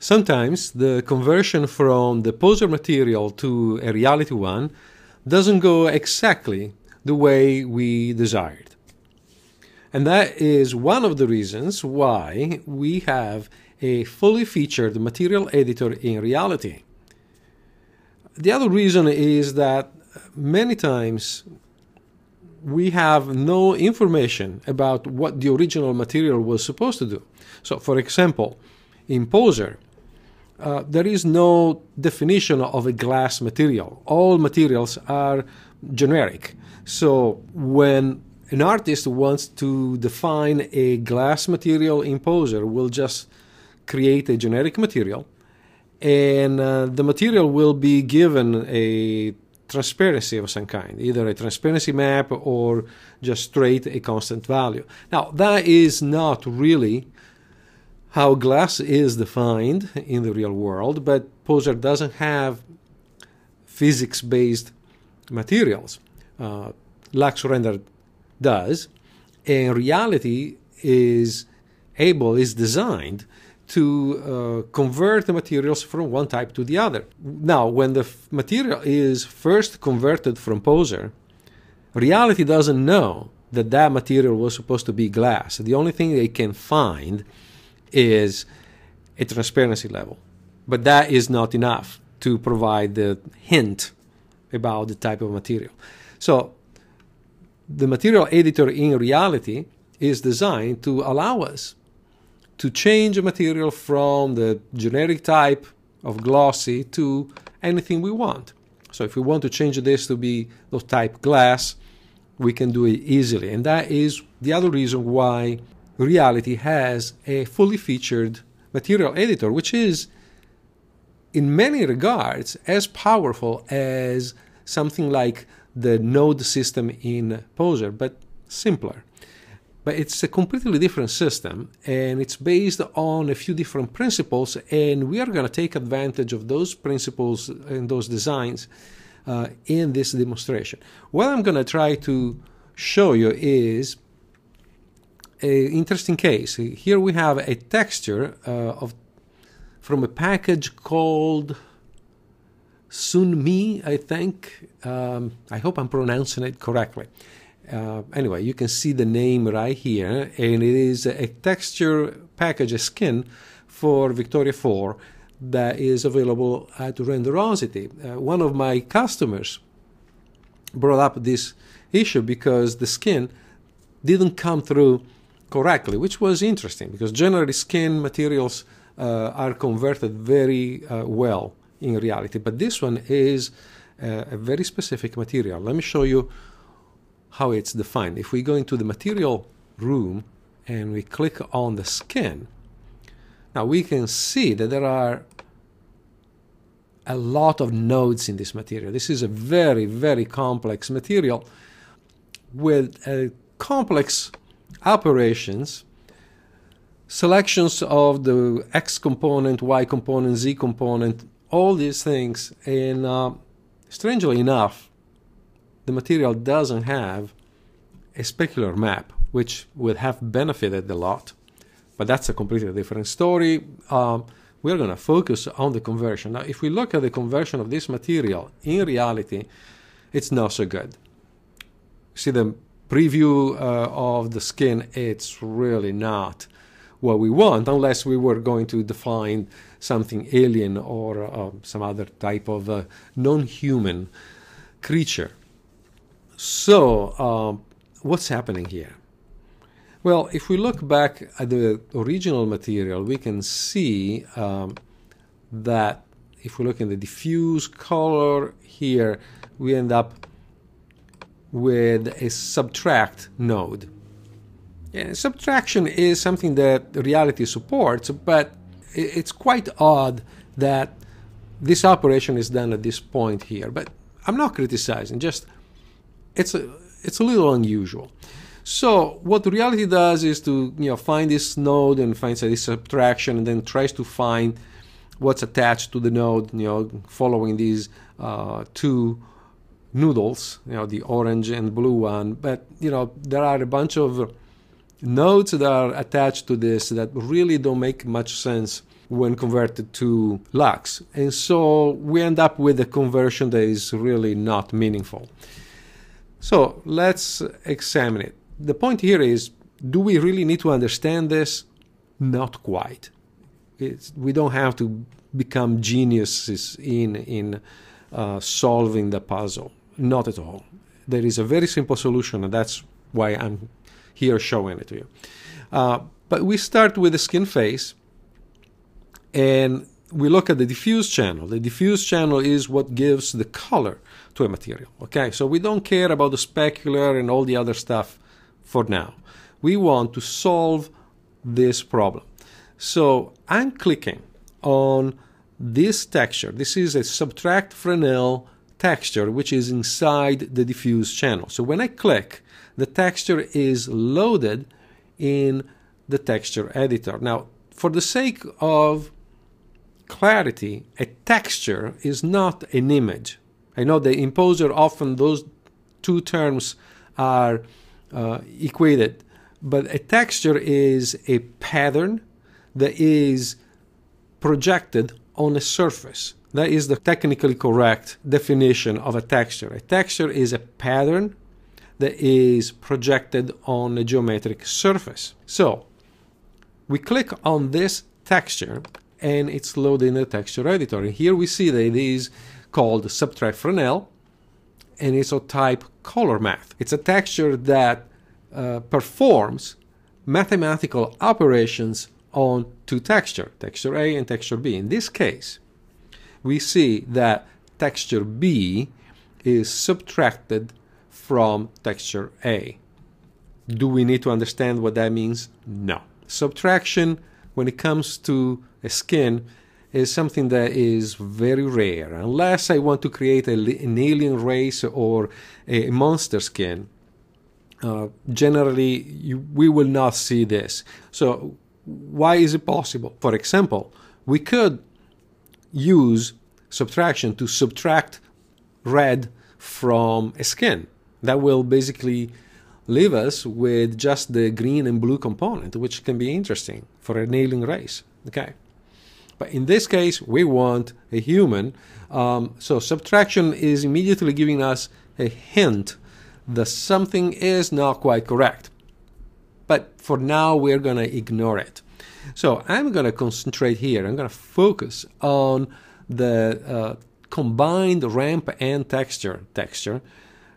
Sometimes the conversion from the poser material to a reality one doesn't go exactly the way we desired. And that is one of the reasons why we have a fully featured material editor in reality. The other reason is that many times we have no information about what the original material was supposed to do. So, for example, in Poser, uh, there is no definition of a glass material. All materials are generic. So, when an artist wants to define a glass material in Poser, will just create a generic material, and uh, the material will be given a transparency of some kind, either a transparency map or just straight a constant value. Now, that is not really how glass is defined in the real world, but Poser doesn't have physics based materials. Uh, LuxRender does, and reality is able, is designed to uh, convert the materials from one type to the other. Now, when the f- material is first converted from poser, reality doesn't know that that material was supposed to be glass. The only thing they can find is a transparency level. But that is not enough to provide the hint about the type of material. So, the material editor in reality is designed to allow us to change a material from the generic type of glossy to anything we want. So if we want to change this to be the type glass, we can do it easily. And that is the other reason why Reality has a fully featured material editor, which is in many regards as powerful as something like the node system in Poser, but simpler. But it's a completely different system and it's based on a few different principles and we are going to take advantage of those principles and those designs uh, in this demonstration. What i'm going to try to show you is an interesting case. Here we have a texture uh, of from a package called sunmi i think. Um, i hope i'm pronouncing it correctly. Uh, anyway, you can see the name right here, and it is a texture package, a skin for Victoria 4 that is available at Renderosity. Uh, one of my customers brought up this issue because the skin didn't come through correctly, which was interesting because generally skin materials uh, are converted very uh, well in reality, but this one is uh, a very specific material. Let me show you how it's defined. If we go into the material room and we click on the skin, now we can see that there are a lot of nodes in this material. This is a very, very complex material with a complex operations, selections of the X component, Y component, Z component, all these things. And uh, strangely enough, the material doesn't have a specular map, which would have benefited a lot. But that's a completely different story. Um, we're going to focus on the conversion. Now, if we look at the conversion of this material, in reality, it's not so good. See the preview uh, of the skin, it's really not what we want unless we were going to define something alien or uh, some other type of uh, non human creature. So, um, what's happening here? Well, if we look back at the original material, we can see um, that if we look in the diffuse color here, we end up with a subtract node. And subtraction is something that reality supports, but it's quite odd that this operation is done at this point here. But I'm not criticizing, just it's a, it's a little unusual. So what reality does is to you know find this node and finds this subtraction and then tries to find what's attached to the node, you know, following these uh, two noodles, you know, the orange and blue one. But you know, there are a bunch of nodes that are attached to this that really don't make much sense when converted to lux. And so we end up with a conversion that is really not meaningful. So let's examine it. The point here is do we really need to understand this? Not quite. It's, we don't have to become geniuses in, in uh, solving the puzzle. Not at all. There is a very simple solution, and that's why I'm here showing it to you. Uh, but we start with the skin face, and we look at the diffuse channel. The diffuse channel is what gives the color to a material. Okay, so we don't care about the specular and all the other stuff for now. We want to solve this problem. So I'm clicking on this texture. This is a subtract Fresnel texture which is inside the diffuse channel. So when I click, the texture is loaded in the texture editor. Now, for the sake of clarity, a texture is not an image. I know the in Poser often those two terms are uh, equated, but a texture is a pattern that is projected on a surface. That is the technically correct definition of a texture. A texture is a pattern that is projected on a geometric surface. So we click on this texture and it's loaded in the texture editor. And here we see that it is called Subtract Fresnel and it's of type color math. It's a texture that uh, performs mathematical operations on two texture, texture A and texture B. In this case, we see that texture B is subtracted from texture A. Do we need to understand what that means? No. Subtraction, when it comes to a skin, is something that is very rare. Unless I want to create a, an alien race or a monster skin, uh, generally you, we will not see this. So why is it possible? For example, we could use subtraction to subtract red from a skin. That will basically leave us with just the green and blue component, which can be interesting for an alien race. Okay. But in this case, we want a human. Um, so subtraction is immediately giving us a hint that something is not quite correct. But for now, we're going to ignore it. So I'm going to concentrate here. I'm going to focus on the uh, combined ramp and texture texture,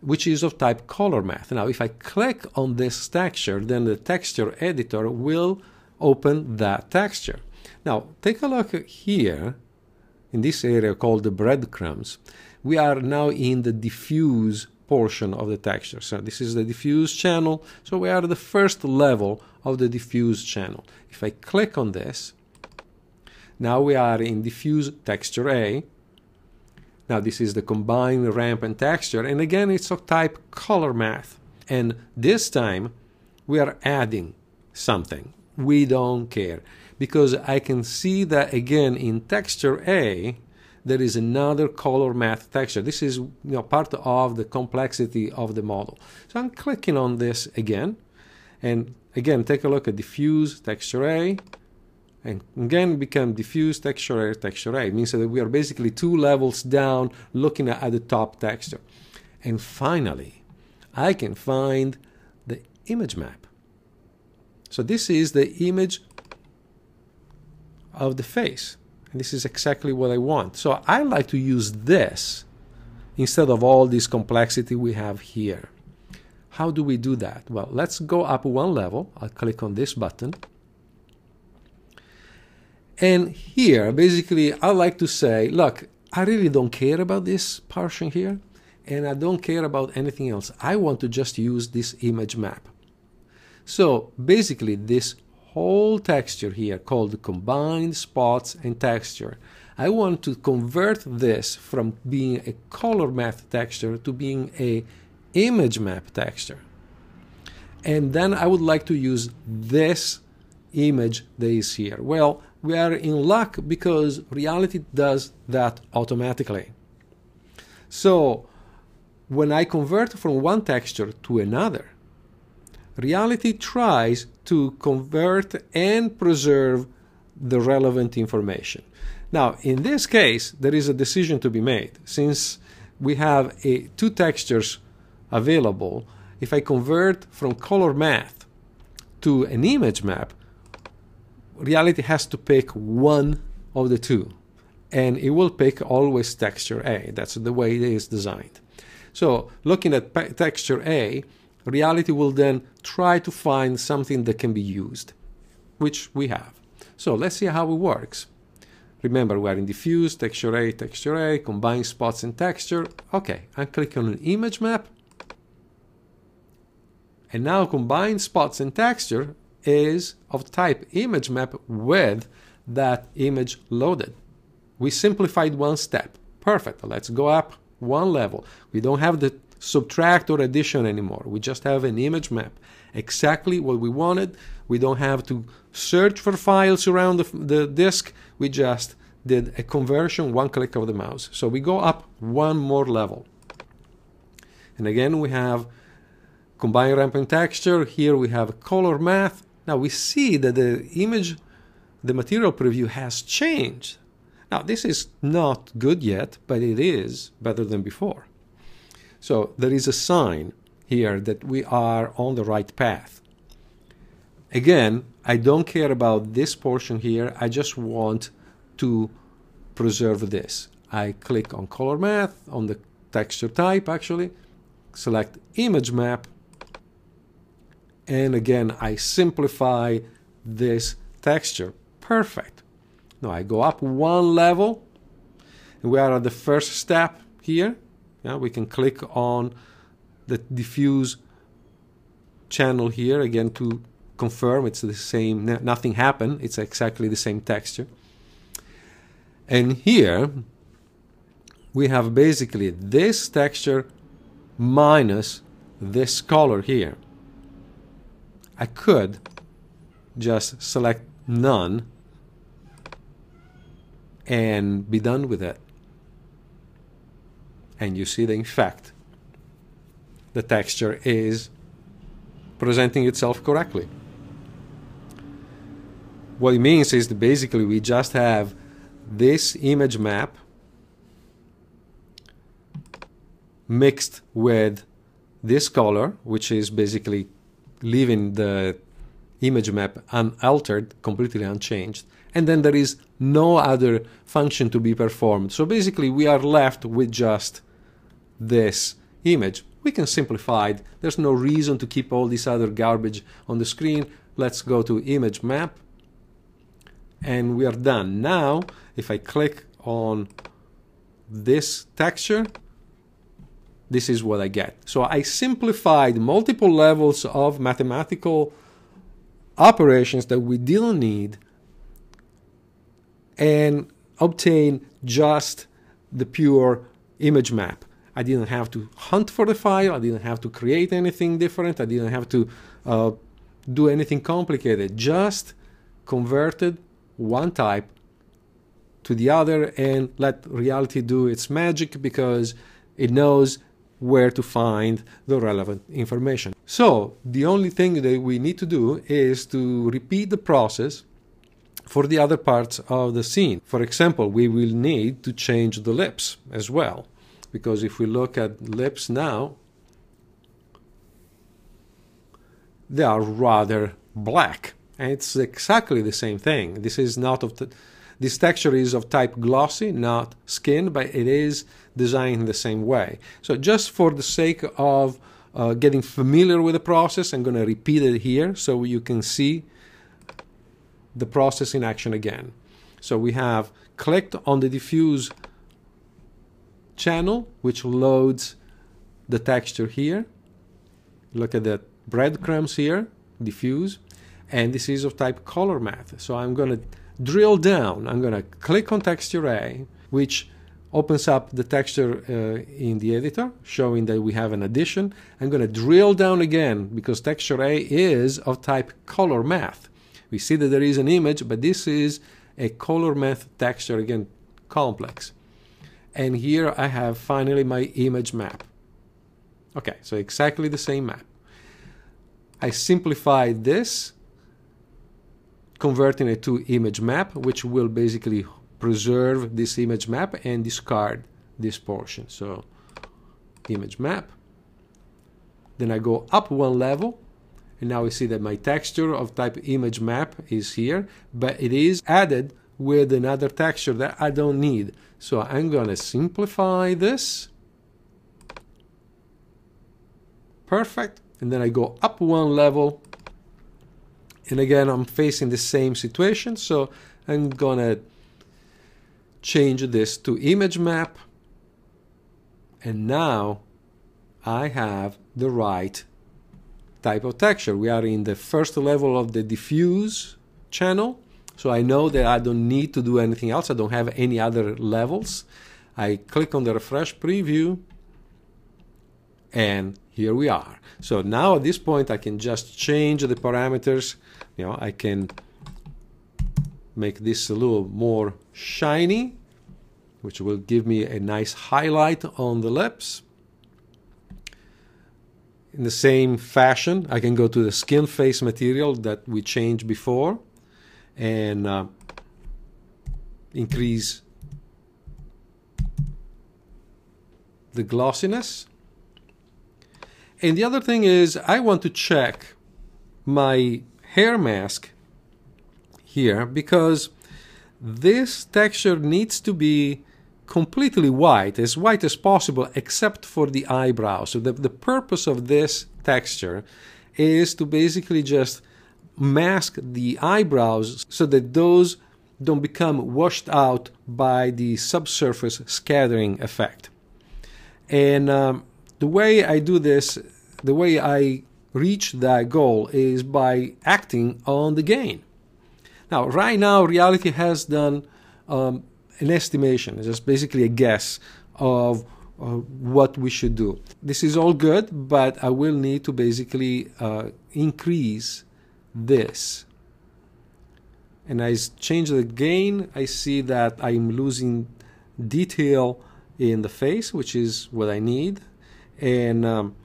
which is of type color math. Now, if I click on this texture, then the texture editor will open that texture. Now, take a look here in this area called the breadcrumbs. We are now in the diffuse portion of the texture. So this is the diffuse channel. So we are the first level of the diffuse channel. If I click on this, now we are in diffuse texture A. Now this is the combined ramp and texture. And again, it's of type color math. And this time we are adding something. We don't care because I can see that again in texture A, there is another color math texture. This is you know, part of the complexity of the model. So I'm clicking on this again. And again, take a look at diffuse texture A and again become diffuse texture A, texture A. It means that we are basically two levels down looking at, at the top texture. And finally, I can find the image map. So this is the image of the face. And this is exactly what I want. So I like to use this instead of all this complexity we have here. How do we do that? Well, let's go up one level. I'll click on this button and here, basically, I like to say, look, I really don't care about this portion here, and I don't care about anything else. I want to just use this image map. So basically, this whole texture here called combined spots and texture, I want to convert this from being a color math texture to being a image map texture. And then I would like to use this image that is here. Well, we are in luck because reality does that automatically. So when I convert from one texture to another, reality tries to convert and preserve the relevant information. Now, in this case, there is a decision to be made. Since we have a, two textures available, if I convert from color math to an image map, reality has to pick one of the two. And it will pick always texture A. That's the way it is designed. So looking at texture A, reality will then try to find something that can be used, which we have. So let's see how it works. Remember, we are in diffuse, texture A, texture A, combine spots and texture. Okay, I click on an image map. And now combine spots and texture is of type image map with that image loaded. We simplified one step. Perfect. Let's go up one level. We don't have the subtract or addition anymore. We just have an image map. Exactly what we wanted. We don't have to search for files around the, the disk. We just did a conversion, one click of the mouse. So we go up one more level. And again, we have combine ramp and texture. Here we have color math. Now we see that the image, the material preview has changed. Now this is not good yet, but it is better than before. So there is a sign here that we are on the right path. Again, I don't care about this portion here. I just want to preserve this. I click on color math, on the texture type actually, select image map, and again I simplify this texture. Perfect. Now I go up one level, and we are at the first step here. Yeah, we can click on the diffuse channel here again to confirm it's the same, nothing happened, it's exactly the same texture. And here we have basically this texture minus this color here. I could just select none and be done with it. And you see that in fact, The texture is presenting itself correctly. What it means is that basically we just have this image map mixed with this color, which is basically leaving the image map unaltered, completely unchanged. And then there is no other function to be performed. So basically we are left with just this image. We can simplify it. There's no reason to keep all this other garbage on the screen. Let's go to image map and we are done. Now, if I click on this texture, this is what I get. So I simplified multiple levels of mathematical operations that we didn't need and obtain just the pure image map. I didn't have to hunt for the file. I didn't have to create anything different. I didn't have to uh, do anything complicated. Just converted one type to the other and let reality do its magic because it knows where to find the relevant information. So the only thing that we need to do is to repeat the process for the other parts of the scene. For example, we will need to change the lips as well because if we look at lips now, they are rather black and it's exactly the same thing. This is not of the, this texture is of type glossy, not skin, but it is designed in the same way. So just for the sake of uh, getting familiar with the process, I'm going to repeat it here so you can see the process in action again. So we have clicked on the diffuse channel, which loads the texture here. Look at the breadcrumbs here, diffuse and this is of type color math. So I'm going to drill down. I'm going to click on texture A, which opens up the texture uh, in the editor, showing that we have an addition. I'm going to drill down again because texture A is of type color math. We see that there is an image, but this is a color math texture, again, complex. And here I have finally my image map. Okay, so exactly the same map. I simplified this converting it to image map, which will basically preserve this image map and discard this portion. So image map. Then I go up one level and now we see that my texture of type image map is here, but it is added with another texture that I don't need. So I'm going to simplify this. Perfect. And then I go up one level. And again, I'm facing the same situation. So I'm going to change this to image map. And now I have the right type of texture. We are in the first level of the diffuse channel. So I know that I don't need to do anything else. I don't have any other levels. I click on the refresh preview and here we are. So now at this point I can just change the parameters. You know, I can make this a little more shiny, which will give me a nice highlight on the lips. In the same fashion, I can go to the skin face material that we changed before and uh, increase the glossiness. And the other thing is I want to check my hair mask here because this texture needs to be completely white, as white as possible, except for the eyebrows. So the, the purpose of this texture is to basically just mask the eyebrows so that those don't become washed out by the subsurface scattering effect. And um, the way I do this, the way I reach that goal is by acting on the gain. Now, right now, reality has done um, an estimation, just basically a guess of uh, what we should do. This is all good, but I will need to basically uh, increase this. And I change the gain, I see that I'm losing detail in the face, which is what I need. And um,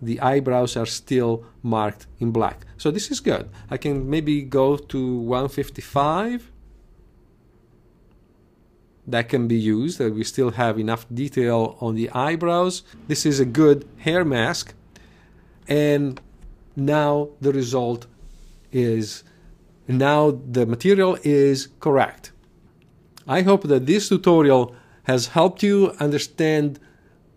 the eyebrows are still marked in black. So this is good. I can maybe go to 155 that can be used. we still have enough detail on the eyebrows. This is a good hair mask. And now the result is, now the material is correct. I hope that this tutorial has helped you understand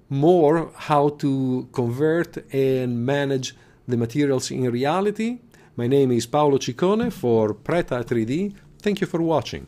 more how to convert and manage the materials in reality. My name is Paolo Ciccone for PretA3D. Thank you for watching.